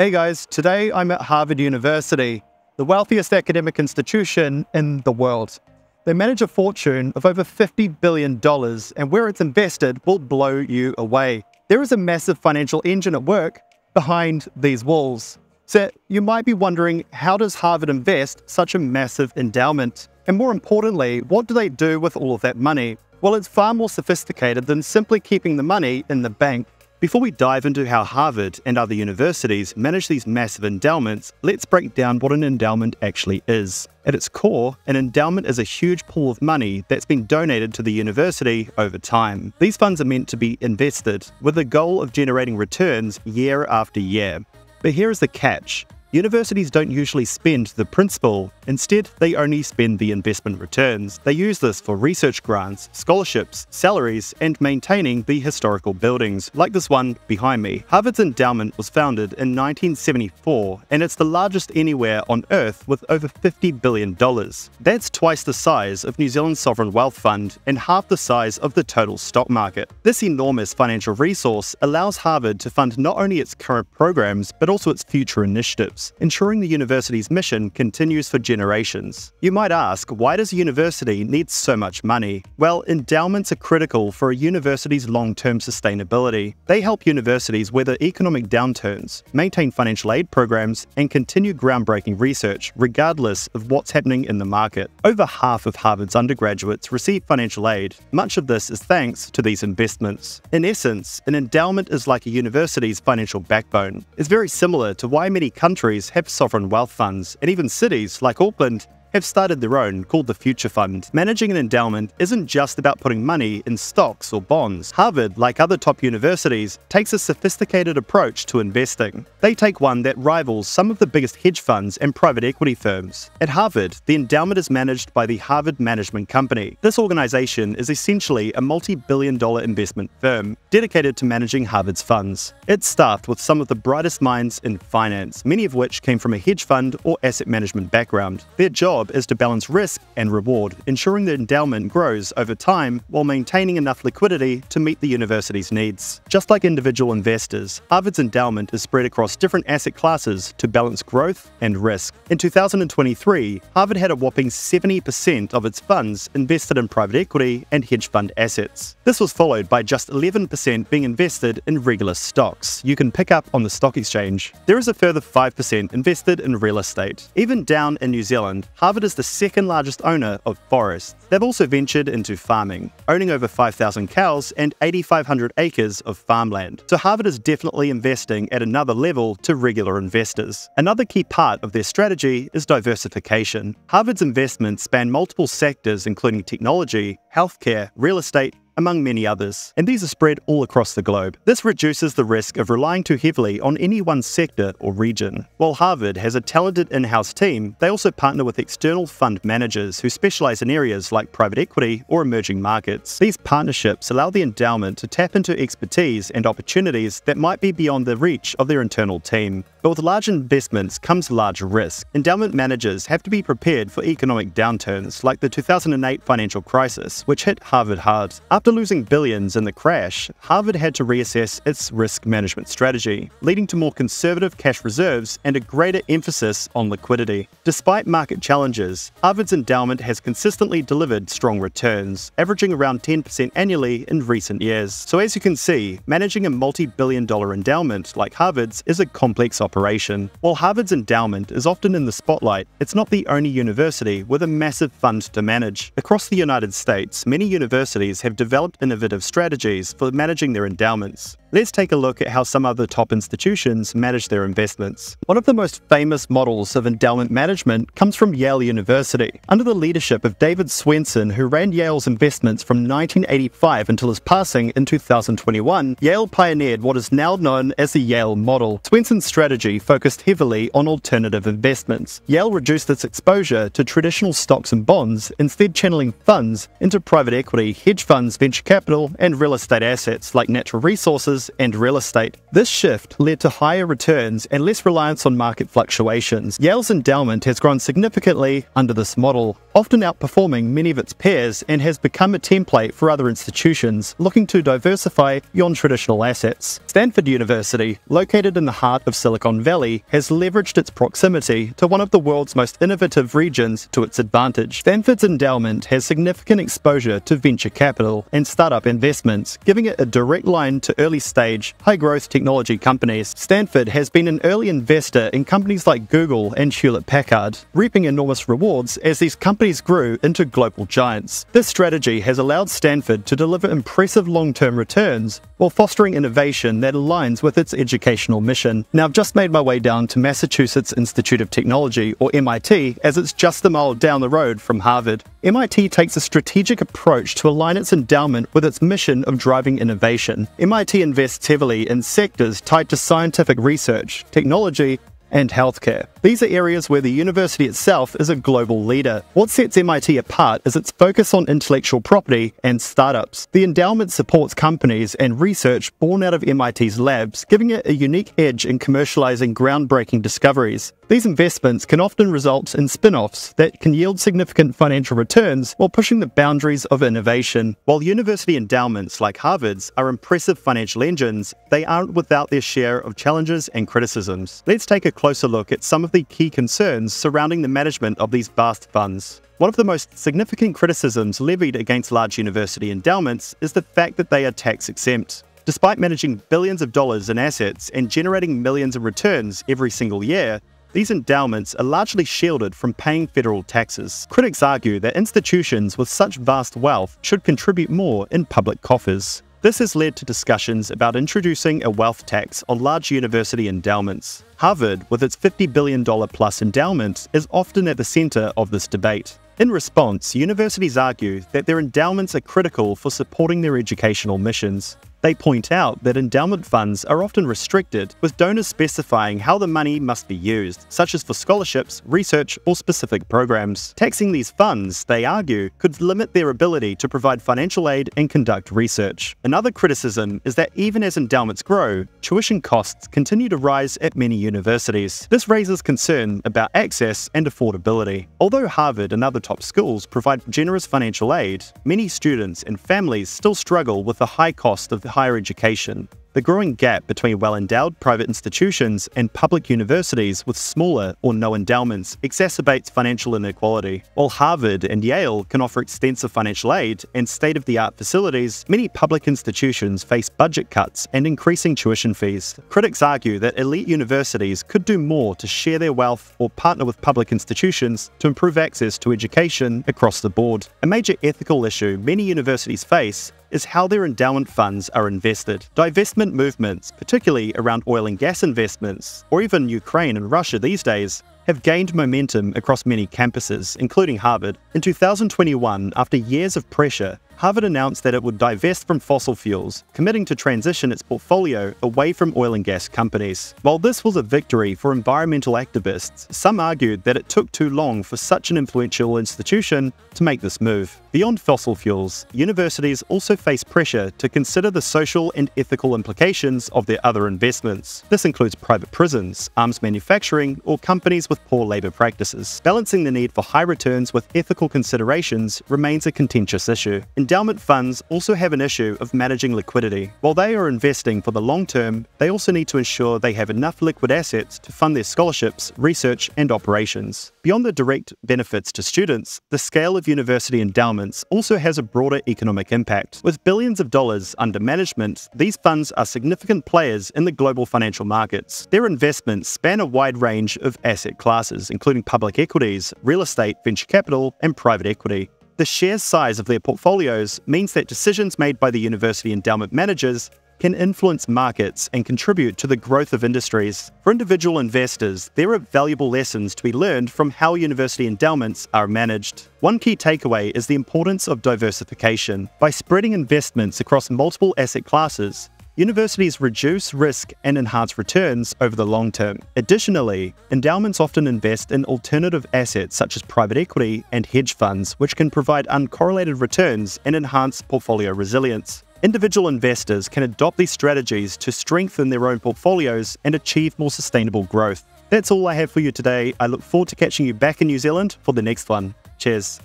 Hey guys, today I'm at Harvard University, the wealthiest academic institution in the world. They manage a fortune of over $50 billion, and where it's invested will blow you away. There is a massive financial engine at work behind these walls. So you might be wondering, how does Harvard invest such a massive endowment? And more importantly, what do they do with all of that money? Well, it's far more sophisticated than simply keeping the money in the bank. Before we dive into how Harvard and other universities manage these massive endowments, let's break down what an endowment actually is. At its core, an endowment is a huge pool of money that's been donated to the university over time. These funds are meant to be invested with the goal of generating returns year after year. But here is the catch Universities don't usually spend the principal, instead, they only spend the investment returns. They use this for research grants, scholarships, salaries, and maintaining the historical buildings, like this one behind me. Harvard's endowment was founded in 1974, and it's the largest anywhere on Earth with over $50 billion. That's twice the size of New Zealand's sovereign wealth fund and half the size of the total stock market. This enormous financial resource allows Harvard to fund not only its current programs, but also its future initiatives ensuring the university's mission continues for generations. You might ask, why does a university need so much money? Well, endowments are critical for a university's long term sustainability. They help universities weather economic downturns, maintain financial aid programs, and continue groundbreaking research, regardless of what's happening in the market. Over half of Harvard's undergraduates receive financial aid. Much of this is thanks to these investments. In essence, an endowment is like a university's financial backbone. It's very similar to why many countries countries have sovereign wealth funds, and even cities like Auckland have started their own called the Future Fund. Managing an endowment isn't just about putting money in stocks or bonds. Harvard, like other top universities, takes a sophisticated approach to investing. They take one that rivals some of the biggest hedge funds and private equity firms. At Harvard, the endowment is managed by the Harvard Management Company. This organization is essentially a multi billion dollar investment firm dedicated to managing Harvard's funds. It's staffed with some of the brightest minds in finance, many of which came from a hedge fund or asset management background. Their job job is to balance risk and reward, ensuring the endowment grows over time while maintaining enough liquidity to meet the university's needs. Just like individual investors, Harvard's endowment is spread across different asset classes to balance growth and risk. In 2023, Harvard had a whopping 70% of its funds invested in private equity and hedge fund assets. This was followed by just 11% being invested in regular stocks you can pick up on the stock exchange. There is a further 5% invested in real estate. Even down in New Zealand, Harvard is the second largest owner of forests. They've also ventured into farming, owning over 5,000 cows and 8,500 acres of farmland. So Harvard is definitely investing at another level to regular investors. Another key part of their strategy is diversification. Harvard's investments span multiple sectors including technology, healthcare, real estate, among many others, and these are spread all across the globe. This reduces the risk of relying too heavily on any one sector or region. While Harvard has a talented in house team, they also partner with external fund managers who specialize in areas like private equity or emerging markets. These partnerships allow the endowment to tap into expertise and opportunities that might be beyond the reach of their internal team. But with large investments comes large risk. Endowment managers have to be prepared for economic downturns like the 2008 financial crisis, which hit Harvard hard. After losing billions in the crash, Harvard had to reassess its risk management strategy, leading to more conservative cash reserves and a greater emphasis on liquidity. Despite market challenges, Harvard's endowment has consistently delivered strong returns, averaging around 10% annually in recent years. So as you can see, managing a multi-billion dollar endowment like Harvard's is a complex operation. While Harvard's endowment is often in the spotlight, it's not the only university with a massive fund to manage. Across the United States, many universities have developed innovative strategies for managing their endowments. Let's take a look at how some other top institutions manage their investments. One of the most famous models of endowment management comes from Yale University. Under the leadership of David Swensen, who ran Yale's investments from 1985 until his passing in 2021, Yale pioneered what is now known as the Yale model. Swensen's strategy focused heavily on alternative investments. Yale reduced its exposure to traditional stocks and bonds, instead channeling funds into private equity, hedge funds, venture capital, and real estate assets like natural resources and real estate. This shift led to higher returns and less reliance on market fluctuations. Yale's endowment has grown significantly under this model, often outperforming many of its peers and has become a template for other institutions looking to diversify beyond traditional assets. Stanford University, located in the heart of Silicon Valley, has leveraged its proximity to one of the world's most innovative regions to its advantage. Stanford's endowment has significant exposure to venture capital and startup investments, giving it a direct line to early stage, high growth technology companies. Stanford has been an early investor in companies like Google and Hewlett Packard, reaping enormous rewards as these companies grew into global giants. This strategy has allowed Stanford to deliver impressive long term returns while fostering innovation that aligns with its educational mission. Now, I've just made my way down to Massachusetts Institute of Technology, or MIT, as it's just a mile down the road from Harvard. MIT takes a strategic approach to align its endowment with its mission of driving innovation. MIT invests heavily in sectors tied to scientific research, technology, and healthcare. These are areas where the university itself is a global leader. What sets MIT apart is its focus on intellectual property and startups. The endowment supports companies and research born out of MIT's labs, giving it a unique edge in commercializing groundbreaking discoveries. These investments can often result in spin offs that can yield significant financial returns while pushing the boundaries of innovation. While university endowments like Harvard's are impressive financial engines, they aren't without their share of challenges and criticisms. Let's take a closer look at some of the key concerns surrounding the management of these vast funds. One of the most significant criticisms levied against large university endowments is the fact that they are tax exempt. Despite managing billions of dollars in assets and generating millions of returns every single year, these endowments are largely shielded from paying federal taxes. Critics argue that institutions with such vast wealth should contribute more in public coffers. This has led to discussions about introducing a wealth tax on large university endowments. Harvard, with its $50 billion plus endowment, is often at the centre of this debate. In response, universities argue that their endowments are critical for supporting their educational missions. They point out that endowment funds are often restricted, with donors specifying how the money must be used, such as for scholarships, research, or specific programs. Taxing these funds, they argue, could limit their ability to provide financial aid and conduct research. Another criticism is that even as endowments grow, tuition costs continue to rise at many universities. This raises concern about access and affordability. Although Harvard and other top schools provide generous financial aid, many students and families still struggle with the high cost of higher education. The growing gap between well endowed private institutions and public universities with smaller or no endowments exacerbates financial inequality. While Harvard and Yale can offer extensive financial aid and state of the art facilities, many public institutions face budget cuts and increasing tuition fees. Critics argue that elite universities could do more to share their wealth or partner with public institutions to improve access to education across the board. A major ethical issue many universities face is how their endowment funds are invested. Divestment movements, particularly around oil and gas investments, or even Ukraine and Russia these days, have gained momentum across many campuses, including Harvard. In 2021, after years of pressure, Harvard announced that it would divest from fossil fuels, committing to transition its portfolio away from oil and gas companies. While this was a victory for environmental activists, some argued that it took too long for such an influential institution to make this move. Beyond fossil fuels, universities also face pressure to consider the social and ethical implications of their other investments. This includes private prisons, arms manufacturing, or companies with poor labour practices. Balancing the need for high returns with ethical considerations remains a contentious issue. Endowment funds also have an issue of managing liquidity. While they are investing for the long term, they also need to ensure they have enough liquid assets to fund their scholarships, research, and operations. Beyond the direct benefits to students, the scale of university endowments also has a broader economic impact. With billions of dollars under management, these funds are significant players in the global financial markets. Their investments span a wide range of asset classes, including public equities, real estate, venture capital, and private equity. The sheer size of their portfolios means that decisions made by the university endowment managers can influence markets and contribute to the growth of industries. For individual investors, there are valuable lessons to be learned from how university endowments are managed. One key takeaway is the importance of diversification. By spreading investments across multiple asset classes, universities reduce risk and enhance returns over the long term. Additionally, endowments often invest in alternative assets such as private equity and hedge funds, which can provide uncorrelated returns and enhance portfolio resilience. Individual investors can adopt these strategies to strengthen their own portfolios and achieve more sustainable growth. That's all I have for you today. I look forward to catching you back in New Zealand for the next one. Cheers.